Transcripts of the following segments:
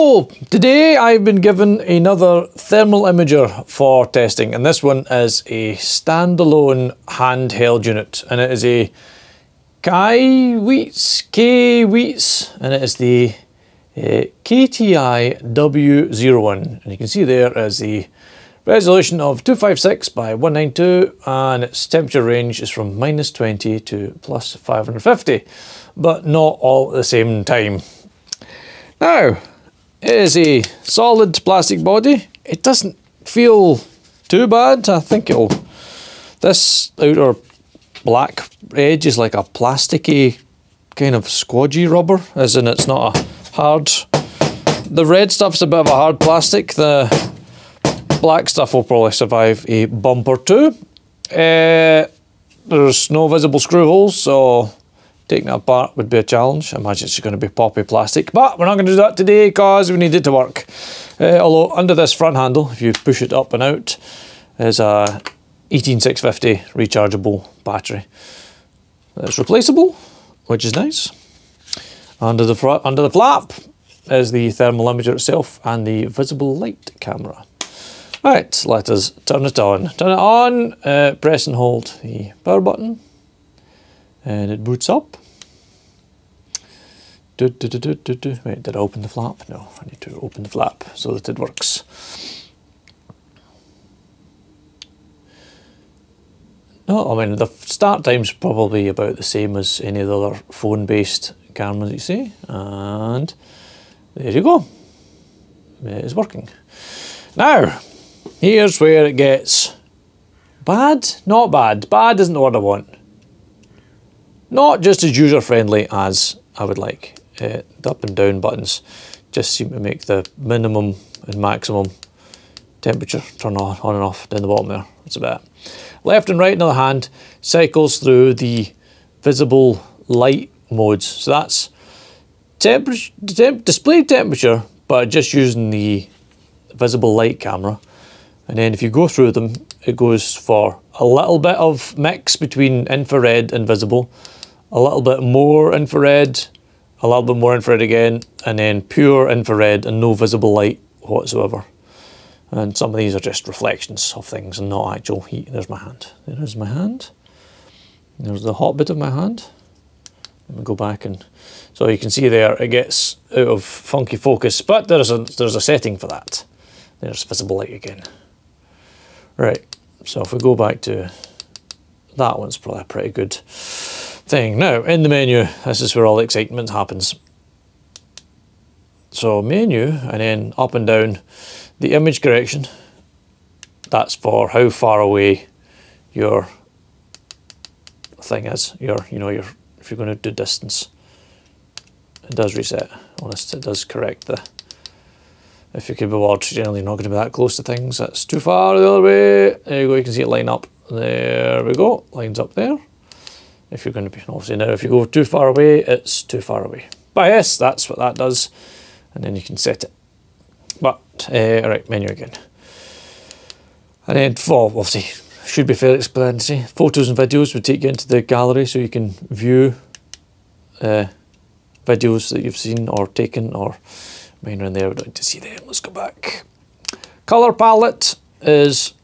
Today I've been given another thermal imager for testing and this one is a standalone handheld unit and it is a Kaiweets, K Weets and it is the uh, KTI W01 and you can see there is the resolution of 256 by 192 and its temperature range is from minus 20 to plus 550 but not all at the same time. Now is a solid plastic body. It doesn't feel too bad. I think it'll... This outer black edge is like a plasticky kind of squodgy rubber, as in it's not a hard... The red stuff's a bit of a hard plastic. The black stuff will probably survive a bump or two. Uh, there's no visible screw holes, so Taking it apart would be a challenge. I imagine it's going to be poppy plastic, but we're not going to do that today because we need it to work. Uh, although under this front handle, if you push it up and out, is a 18650 rechargeable battery. It's replaceable, which is nice. Under the, under the flap is the thermal imager itself and the visible light camera. Right, let us turn it on. Turn it on, uh, press and hold the power button and it boots up. Wait, did I open the flap? No, I need to open the flap so that it works. No, I mean, the start time's probably about the same as any of the other phone-based cameras you see. And there you go. It is working. Now, here's where it gets bad. Not bad. Bad isn't the word I want. Not just as user-friendly as I would like uh, the up and down buttons just seem to make the minimum and maximum temperature turn on, on and off down the bottom there. That's about it. Left and right, on the other hand, cycles through the visible light modes. So that's temperature, temp display temperature, but just using the visible light camera. And then if you go through them, it goes for a little bit of mix between infrared and visible, a little bit more infrared, a little bit more infrared again, and then pure infrared and no visible light whatsoever. And some of these are just reflections of things and not actual heat. There's my hand. There's my hand. There's the hot bit of my hand. Let me go back and so you can see there it gets out of funky focus, but there's a there's a setting for that. There's visible light again. Right, so if we go back to that one's probably pretty good thing. Now, in the menu, this is where all the excitement happens. So menu, and then up and down, the image correction, that's for how far away your thing is, your, you know, your, if you're going to do distance. It does reset, honest, it does correct the, if you could be watched, generally not going to be that close to things, that's too far the other way. There you go, you can see it line up. There we go, lines up there if you're going to be, obviously now if you go too far away, it's too far away. But yes, that's what that does. And then you can set it. But, uh, right, menu again. And then, for obviously, should be fairly explanatory. Photos and videos would take you into the gallery so you can view uh, videos that you've seen or taken or mine are in there, we don't need to see them. Let's go back. Color palette is,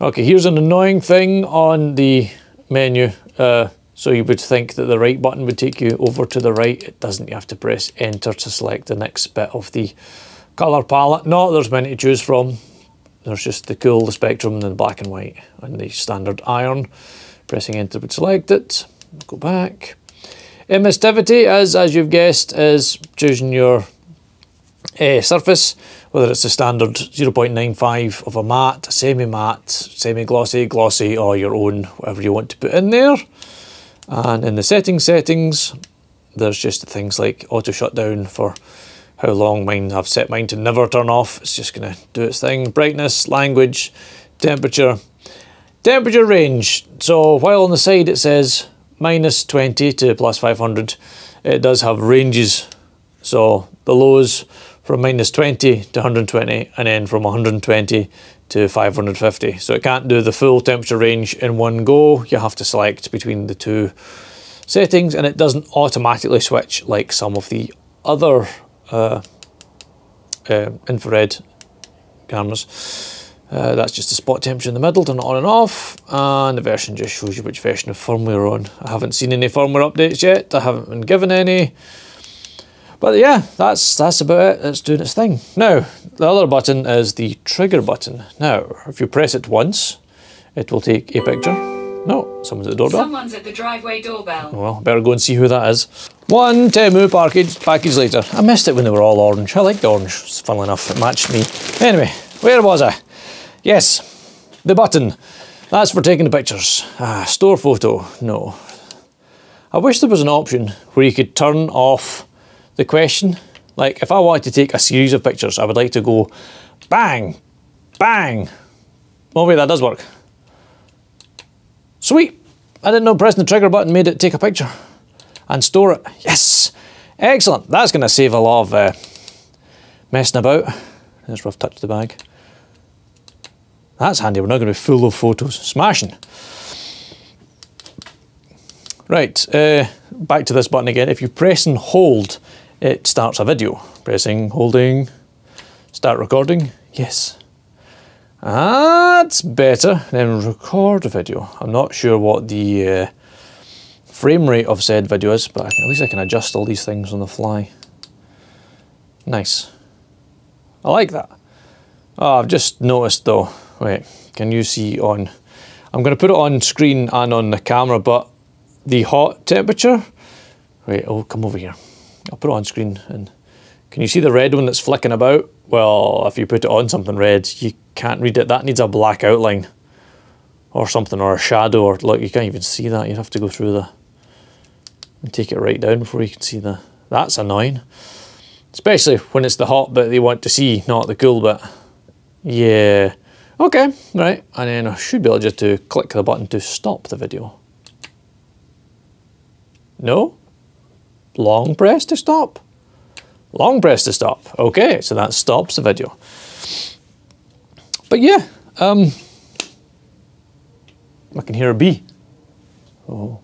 okay, here's an annoying thing on the menu. Uh, so you would think that the right button would take you over to the right. It doesn't. You have to press enter to select the next bit of the colour palette. No, there's many to choose from. There's just the cool, the spectrum, the black and white, and the standard iron. Pressing enter would select it. Go back. Emissivity, as, as you've guessed, is choosing your uh, surface, whether it's a standard 0.95 of a matte, semi-matte, semi-glossy, glossy, or your own, whatever you want to put in there. And in the settings settings, there's just things like auto shutdown for how long mine, I've set mine to never turn off. It's just gonna do its thing. Brightness, language, temperature. Temperature range. So while on the side it says minus 20 to plus 500, it does have ranges. So the lows from minus 20 to 120 and then from 120 to 550. So it can't do the full temperature range in one go. You have to select between the two settings and it doesn't automatically switch like some of the other uh, uh, infrared cameras. Uh, that's just the spot temperature in the middle, turn it on and off, and the version just shows you which version of firmware on. I haven't seen any firmware updates yet, I haven't been given any. But yeah, that's that's about it. It's doing its thing. Now, the other button is the trigger button. Now, if you press it once, it will take a picture. No, someone's at the doorbell. Someone's at the driveway doorbell. Well, better go and see who that is. One Temu package, package later. I missed it when they were all orange. I liked orange, funnily enough, it matched me. Anyway, where was I? Yes, the button. That's for taking the pictures. Ah, store photo, no. I wish there was an option where you could turn off the question. Like, if I wanted to take a series of pictures, I would like to go bang, bang. Oh wait, that does work. Sweet. I didn't know pressing the trigger button made it take a picture and store it. Yes. Excellent. That's going to save a lot of uh, messing about. There's rough touch the bag. That's handy. We're not going to be full of photos. Smashing. Right. Uh, back to this button again. If you press and hold, it starts a video. Pressing, holding, start recording. Yes. Ah, that's better. Then record a video. I'm not sure what the uh, frame rate of said video is, but at least I can adjust all these things on the fly. Nice. I like that. Oh, I've just noticed though, wait, can you see on, I'm going to put it on screen and on the camera, but the hot temperature, wait, oh, come over here. I'll put it on screen and can you see the red one that's flicking about? Well, if you put it on something red, you can't read it. That needs a black outline or something, or a shadow, or look, you can't even see that. You'd have to go through the and take it right down before you can see the. That's annoying, especially when it's the hot bit they want to see, not the cool bit. Yeah. Okay, right, and then I should be able just to click the button to stop the video. No? Long press to stop? Long press to stop. Okay, so that stops the video. But yeah, um, I can hear a bee. Oh,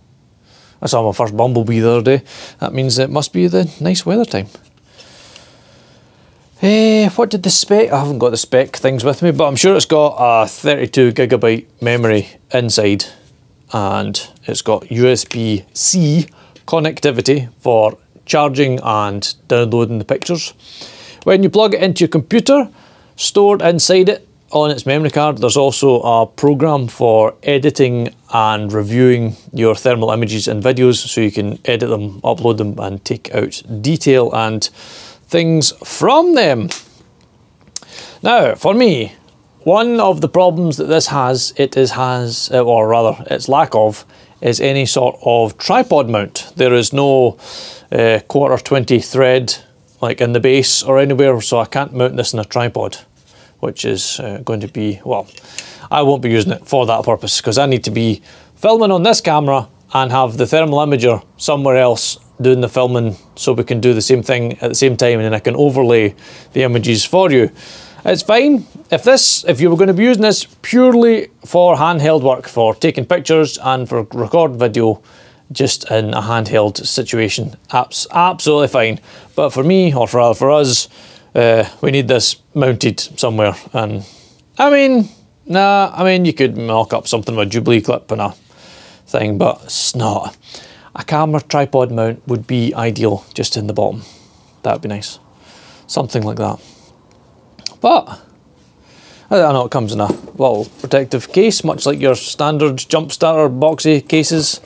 I saw my first bumblebee the other day. That means it must be the nice weather time. Eh, what did the spec? I haven't got the spec things with me, but I'm sure it's got a 32 gigabyte memory inside, and it's got USB-C connectivity for charging and downloading the pictures. When you plug it into your computer, stored inside it on its memory card, there's also a program for editing and reviewing your thermal images and videos so you can edit them, upload them, and take out detail and things from them. Now, for me, one of the problems that this has, it is has, or rather, its lack of, is any sort of tripod mount. There is no uh, quarter 20 thread like in the base or anywhere, so I can't mount this in a tripod, which is uh, going to be, well, I won't be using it for that purpose because I need to be filming on this camera and have the thermal imager somewhere else doing the filming so we can do the same thing at the same time and then I can overlay the images for you. It's fine. If this, if you were going to be using this purely for handheld work, for taking pictures and for record video, just in a handheld situation, apps absolutely fine. But for me, or for for us, uh, we need this mounted somewhere. And I mean, nah, I mean you could mock up something with a Jubilee clip and a thing, but it's not. A camera tripod mount would be ideal, just in the bottom. That would be nice. Something like that. But I know it comes in a little protective case, much like your standard jump starter boxy cases.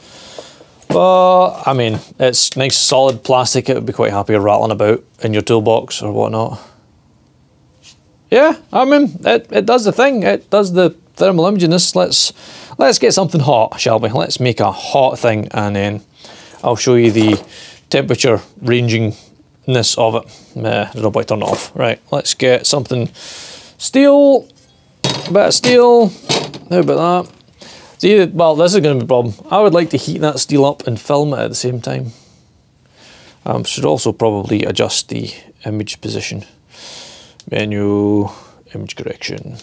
But I mean, it's nice solid plastic. It would be quite happy rattling about in your toolbox or whatnot. Yeah, I mean, it, it does the thing. It does the thermal imaginess. Let's let's get something hot, shall we? Let's make a hot thing, and then I'll show you the temperature ranging ness of it. Nah, there's no point it off. Right, let's get something steel, a bit of steel, how about that? See, well, this is going to be a problem. I would like to heat that steel up and film it at the same time. Um, should also probably adjust the image position. Menu, image correction,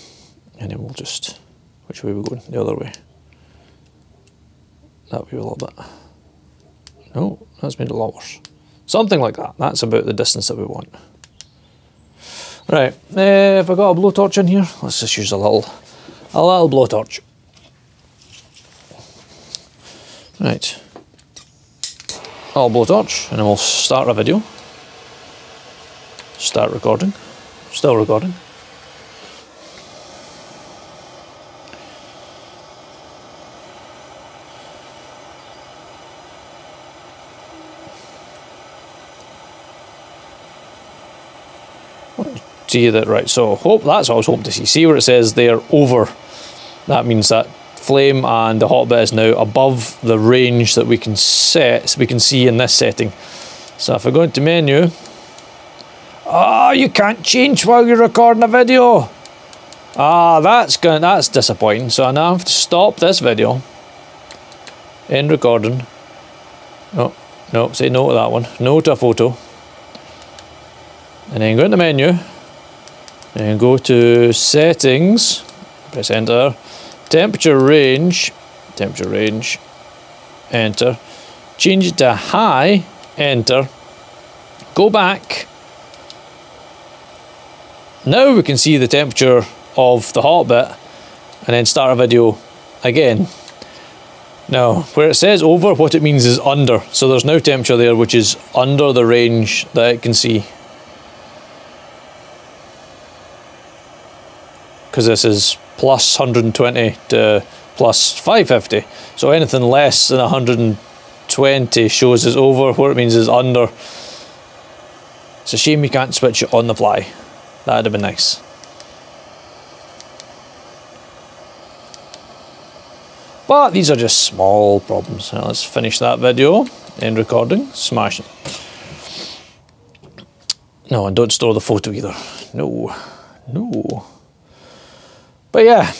and then we'll just, which way are we going? The other way. That way a little bit. No, that's made it a lot worse. Something like that. That's about the distance that we want. Right, uh, have I got a blowtorch in here? Let's just use a little, a little blowtorch. Right, I'll blowtorch and then we'll start a video. Start recording, still recording. See that right so hope that's what I was hoping to see. See where it says there over. That means that flame and the hot bit is now above the range that we can set so we can see in this setting. So if I go into menu ah oh, you can't change while you're recording a video. Ah that's going that's disappointing. So I now have to stop this video. End recording. No no say no to that one. No to a photo. And then go into menu and go to settings, press enter, temperature range, temperature range, enter, change it to high, enter, go back. Now we can see the temperature of the hot bit and then start a video again. Now, where it says over, what it means is under. So there's no temperature there, which is under the range that it can see. Because this is plus 120 to plus 550. So anything less than 120 shows is over, what it means is under. It's a shame we can't switch it on the fly. That'd have been nice. But these are just small problems. Now let's finish that video, end recording, smash it. No, and don't store the photo either. No, no. But yeah,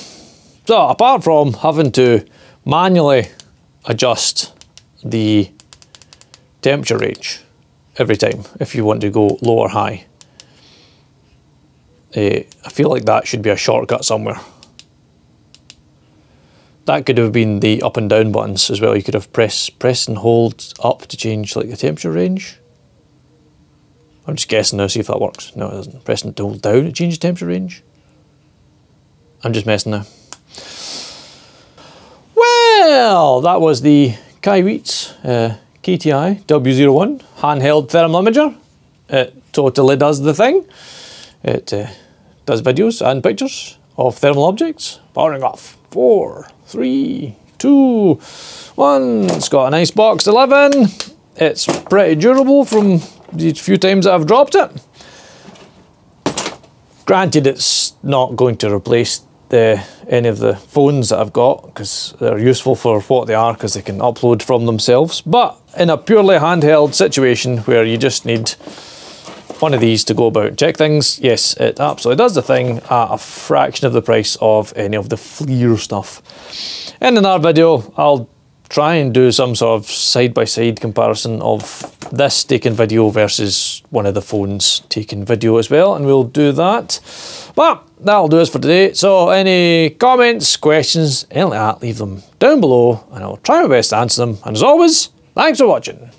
so apart from having to manually adjust the temperature range every time if you want to go low or high, uh, I feel like that should be a shortcut somewhere. That could have been the up and down buttons as well. You could have press, press and hold up to change like the temperature range. I'm just guessing now, see if that works. No, it doesn't. Press and hold down to change the temperature range. I'm just messing now. Well, that was the Kaiweets uh, KTI W01 handheld thermal imager. It totally does the thing. It uh, does videos and pictures of thermal objects. Powering off. Four, three, two, one. It's got a nice box 11. It's pretty durable from the few times I've dropped it. Granted, it's not going to replace the, any of the phones that I've got because they're useful for what they are because they can upload from themselves. But in a purely handheld situation where you just need one of these to go about and check things, yes, it absolutely does the thing at a fraction of the price of any of the FLIR stuff. In another video, I'll try and do some sort of side-by-side comparison of this taking video versus one of the phones taking video as well, and we'll do that. But that'll do us for today. So any comments, questions, anything like that, leave them down below and I'll try my best to answer them. And as always, thanks for watching.